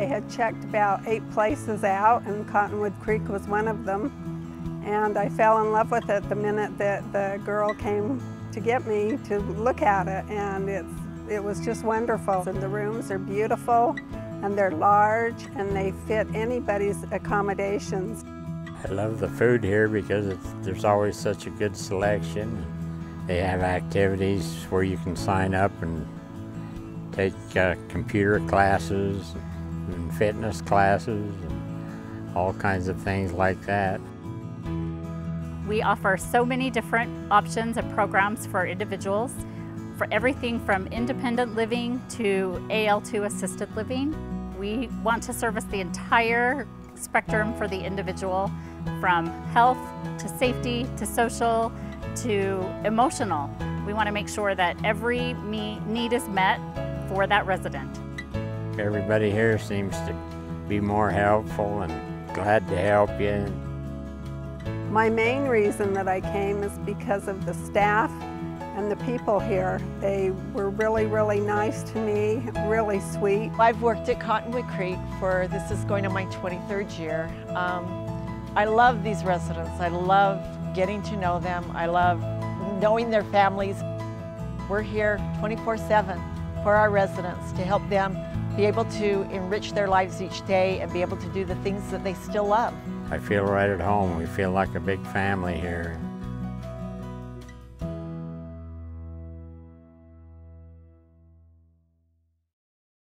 They had checked about eight places out, and Cottonwood Creek was one of them. And I fell in love with it the minute that the girl came to get me to look at it, and it's, it was just wonderful. And the rooms are beautiful, and they're large, and they fit anybody's accommodations. I love the food here because there's always such a good selection. They have activities where you can sign up and take uh, computer classes and fitness classes and all kinds of things like that. We offer so many different options and programs for individuals for everything from independent living to AL2 assisted living. We want to service the entire spectrum for the individual from health to safety to social to emotional. We want to make sure that every need is met for that resident. Everybody here seems to be more helpful and glad to help you. My main reason that I came is because of the staff and the people here. They were really, really nice to me, really sweet. I've worked at Cottonwood Creek for, this is going on my 23rd year. Um, I love these residents. I love getting to know them. I love knowing their families. We're here 24-7 for our residents to help them be able to enrich their lives each day and be able to do the things that they still love. I feel right at home. We feel like a big family here.